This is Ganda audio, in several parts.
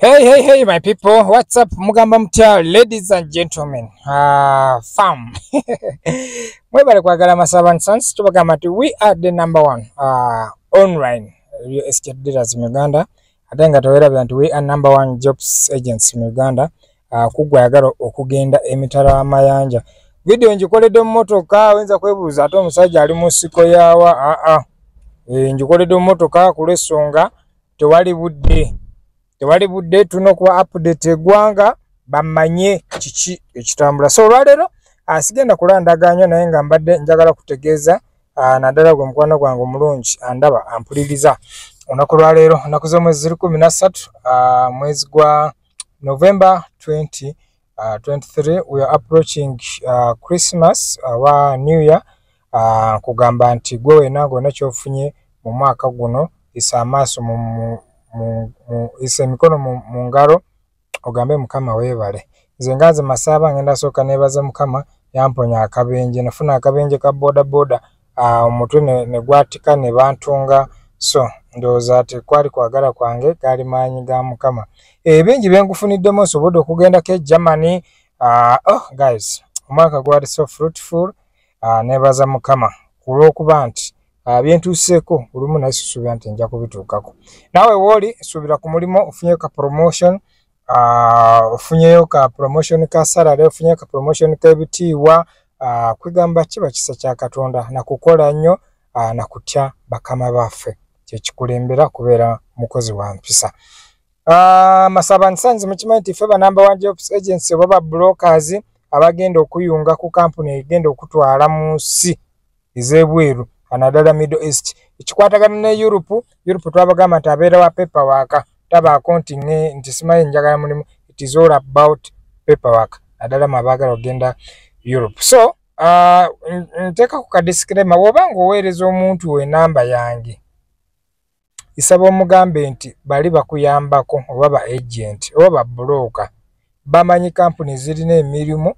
Hey, hey, hey, my people. What's up? Mugamba mutya, ladies and gentlemen. Uh, fam. Mwebale kwagala Masaban Sons. Tubagamba nti we are the number one uh, online real estate dealers in Uganda. Ate nga tewerabira nti we are number one jobs agents in Uganda. Uh, kugwa yagala okugenda emitala amayanja. Video njikoledde mu motoka, wenza kwebuuza ate omusajja ali mu nsiko yawa. Uh, uh. E, njikoledde mu motoka kulw'ensonga tewali budde. Tewali budde tulina okuba update eggwanga bamanye kiki ekitambula. So olwaleero asigenda kulandaganya naye nga mbadde njagala kutegeeza naddala gwe mukwano gwange omulungi andaba ampuliriza. Olunaku lwaleero nnaku z'omwezi ziri kumi na ssatu mwezi gwa november 20 Uh, 23 we are approaching uh, christmas oba uh, new year. Uh, kugamba nti gwe wena gonna kyofunye mu mwaka guno isa amaaso mu isa emikono mu ngalo ogambe mukama weebale. Nze nga nze masaaba ngenda sooka neebaza mukama yamponya akabenje nafuna akabenje ka boda boda omutwe ne gwatika ne bantunga. So ndowooza tekwali kwagala kwange gaali maanyi ga mukama. Ebingi byenkufuniddemu osobodde okugendako e germany. Oh guys omwaka gwali so fruitful. Neebaza mukama kulw'okuba nti Uh, byentuuseeko olumu naye susuubira nti nja kubituukako. Naawe wooli suubira ku mulimu ofunyeyo ka promotion uh, ofunyeyo ka promotion ka salary ofunyeyo ka promotion k'ebitiibwa uh, kwegamba kiba kisa kya katonda nakukola nnyo nakutya bakama baffe. Kyekikulembera kubeera mukozi wa mpisa. Masaba nsanze mukimanyi nti ffe ba number one jobs agency oba ba brokers abagenda okuyunga ku kampuni egenda okutwala mu nsi ez'ebweru anadala middle east. Ekikwatagana ne europe europe twabagamba nti abeera wa paperwork taba accounting nti simanyi njagala mulimu it is all about paperwork. Nadala mabagala ogenda europe. So uh, nteeka ku kadisclaimer bw'obanga oweereza omuntu enamba yange isaba omugambe nti bali bakuyambako oba ba agent oba ba broker bamanyi kampuni zirina emirimu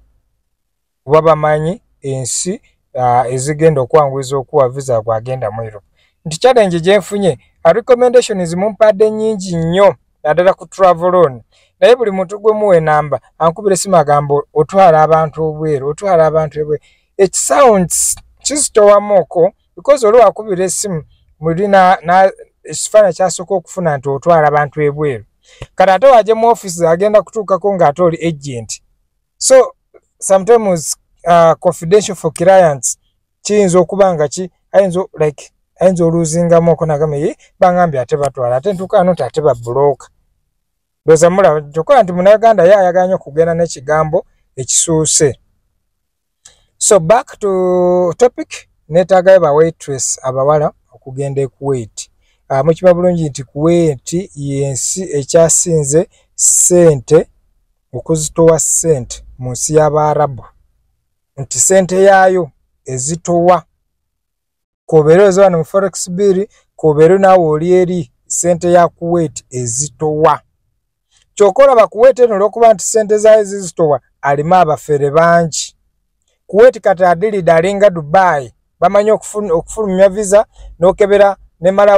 oba bamanyi ensi ezigenda okwanguyiza okuwa visa gwagenda mu Europe. Nti challenge gyenfunye a recommendation zimumpadde nyingi nnyo naddala ku travel on. Naye buli muntu gwe muwe namba ankubira esimu agamba otwala abantu obweru otwala abantu ebweru it sounds kizitowamuoko because oli wakubira esimu muli ekifaananyi kyasooka okufuna nti otwala abantu ebweru. Kati ate waje mu office agenda kutuukako ng'ate oli agent. So sometimes uh, confidential for clients kiyinza okuba nga ki ayinza like ayinza oluzingamu okunagamba ye bangambye ate batwala ate ntuuka no ti ate babulooka ndoza mulaba kyokola nti munaganda ye ayagala nnyo okugenda n'ekigambo ekisuuse. So back to topic neetaagayo ba waitress abawala okugenda e kuwait. Uh, mukiba bulungi nti kuwait yensi ekyasinze sente okuzitowa sente mu nsi y'abaarabu nti sente yaayo ezitowa. Kobeere oza wano mu forex bill kobeere naawe oli eri sente ya kuwait ezitowa. Kyokola bakuwait eno olwokuba nti sente zaayo zizitowa alimu abafere bangi. Kuwait kati adilide alinga dubai bamanyi okufulumya visa nokebera nemala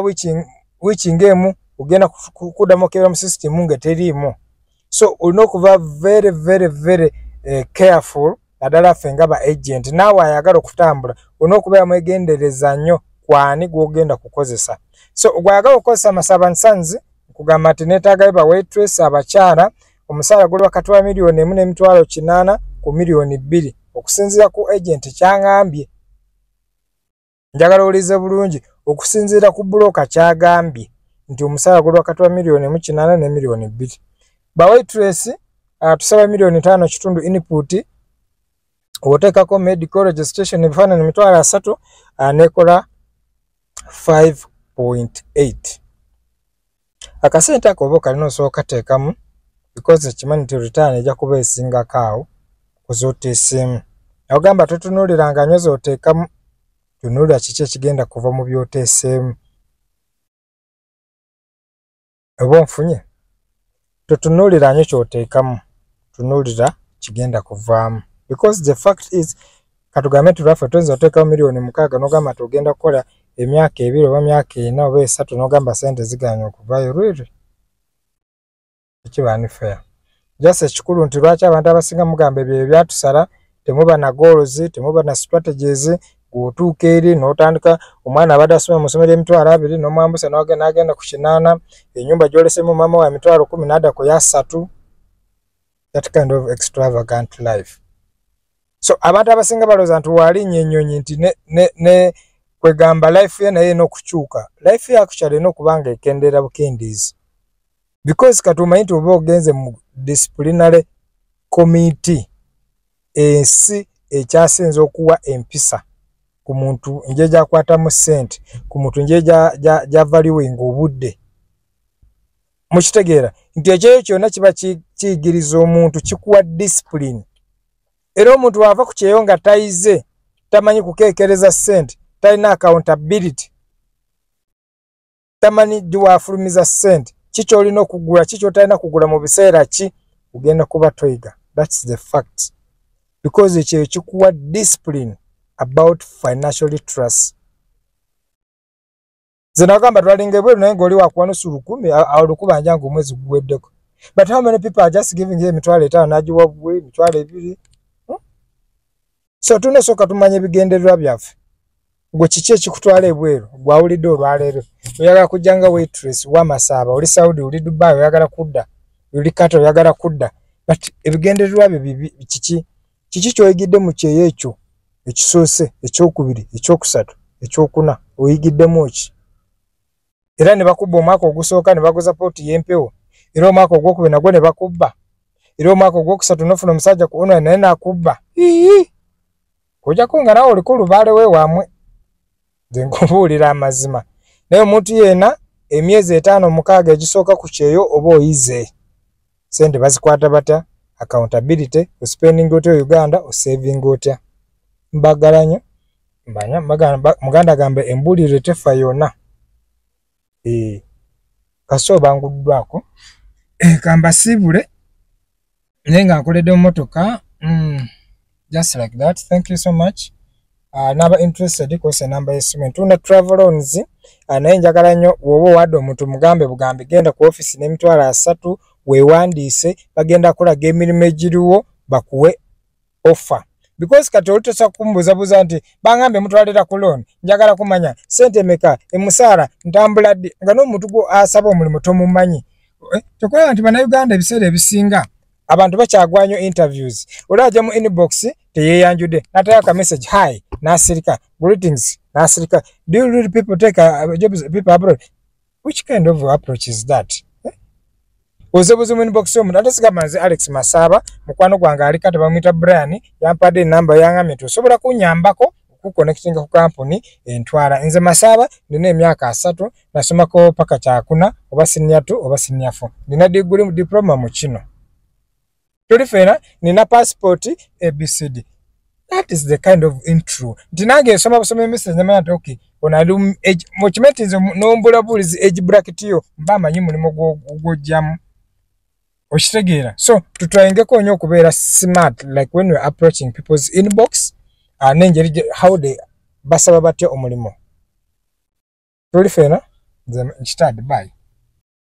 wiiki ngaemu ogenda kuddamu okebera mu systemu nga teriimu. So olina okuba very very very uh, careful naddala ffe nga ba agent naawe ayagala okutambula olina okubeera mwegendereza nnyo kwani gwogenda kukozesa. So gwayagala okukozesa masaba sons kugamba nti neetaagayo ba waitress abakyala omusaala guli wakati wa miliyoni emu n'emitwalo kinaana ku miliyoni bbiri. Okusinziira ku agent kyaŋambye njagala owulize bulungi okusinziira ku buloka kyagambye nti omusaala guli wakati wa miliyoni emu kinaana ne miliyoni bbiri. Ba waitress uh, tusaba miliyoni taano kitundu input oteekako medical registration ebifaananyi emitwalo asatu nekola 5.8 akasente ako oba okalina osooka teekamu because ekimanyi nti return ejja kuba esingako awo kuzooteeseemu. Agamba totunuuliranga nyo zooteekamu tunuulira kiki ekigenda kuva mu byoteeseemu. Oba onfunye? Totunuulira nyo kyoteekamu tunuulira kigenda kuvaamu because the fact is katugambe tulaffe tuyinza oteekawo miliyoni mukaaga n'ogamba nti ogenda kukola emyaka ebiri oba myaka ena oba esatu n'ogamba sente ziganya okuvaayo rwiri ekibaani fair? Just ekikulu nti lwaki abantu abasinga mugamba ebyo ebyatusala temuba na goals temuba na strategies gwotuuka eri n'otandika omwana abadde asoma mu ssomero emitwalo abiri n'omwambusa n'agenda ku kinaana ennyumba gy'olesemu maama wa emitwalo kumi n'adda ku yasatu that kind of extravagant life so abantu abasinga balooza nti waalinya ennyonyi nti ne, kwegamba life ye naye n'okukyuka life ye actually ena okuba nga ekendeera bukendeezi. Because kati omanyi nti oba ogenze mu disciplinary committee ensi ekyasinza okuwa empisa ku muntu nje gyakwatamu ssente ku muntu nje gyavaliwinga obudde mukitegeera nti ekyoyo kyonna kiba kiyigiriza omuntu kikuwa discipline era omuntu waava ku kyeyo nga tayize tamanyi kukeekereza ssente talina accountability tamanyi diwafulumiza ssente. Kikyolina okugula kikyotalina kugula mu biseera ki? Ogenda kuba toyiga. Thats the fact. Because ekyeyo kikuwa discipline about financial trust zenagamba twalinga ebweru naye ngaoli wakuwa nusu lukumi olukubanja nga omwezi guweddeko. But how many people are just giving emitwalo etaano nagiwa bwe emitwalo ebiri so tunesooka tumanya ebigendererwa byaffe. Gwe kiki ekikutwala ebweru? Gwawulidde olwaleero. Oyagala kujja nga waitress wamasaaba oli saudi oli dubai oyagala kudda. Oli kata oyagala kudda. But ebigendererwa byo kiki? Kiki kyoyigidde mu kyeyo ekyo? Ekisoose ekyokubiri ekyokusatu ekyokuna oyigiddemu ki? Era ne bakubba omwaka ogusooka ne baguza pooti y'empewo. Era omwaka ogwokubiri nagwo ne bakubba. Era omwaka ogwokusatu nofuna omusajja ku onwa naye nakubba ojjako nga nawe oliko olubaale weewaamwe nze nkubuulira amazima. Naye omuntu yeena emyezi etaano mukaaga egisooka ku kyeyo oba oyize? Sente bazikwata batya? Accountability ospending otya uganda osavinga otya? Mbagala nnyo. Mbanya muganda agambe embulire tefa yonna. Ee kasi obanguddwako? Kamba siibule naye nga nkoledde mu motoka mm, just like that. Thank you so much. Uh, naba interested kosa enamba yesimu entunda travelons uh, naye njagala nnyo woba owadde omuntu mugambe bugambe genda ku offisi n'emitwalo asatu weewandiise bagenda kulaga emirimu egiriwo bakuwe offer. Because kati olutesa kumbuzabuza nti bangambe mutwalira ku loan? Njagala kumanya sente meka emusaara ntambula ddi? Nga n'omuntu gwo asaba omulimu tomumanyi. Eh, tokolaba nti bannayuganda ebiseera ebisinga abantu bakyagwanyo interviews. Olwaja mu inbox teyeyanjudde natayo ka message hi nasirika. Greetings nasirika. Do you really people take a jobs people abroad? Which kind of approach is that? Ozebuzi mu inbox omuntu ate sigamba nze alex masaba mukwano gwange ali kati bamwita brian yampadde enamba yaŋamye nti osobola kunyambako okuconnectinga ku kampuni entwala. Nze masaba nina emyaka asatu nasomako paka kyakuna oba sinia t oba sinia f nina diguli diploma mu kino tuli feena nina passport abcd that is the kind of intro. Nti nange nsoma busoma emessage namanya nti ok onali mukimenti nze nombulabulizi age bracket yo mba amanyi mulimu gwojjamu okitegeera. So tutwayingeko nnyo okubeera smart like when weare approaching people's inbox uh, n'engeri how they basaba batya omulimu. Tuli feena nze nkitadde bye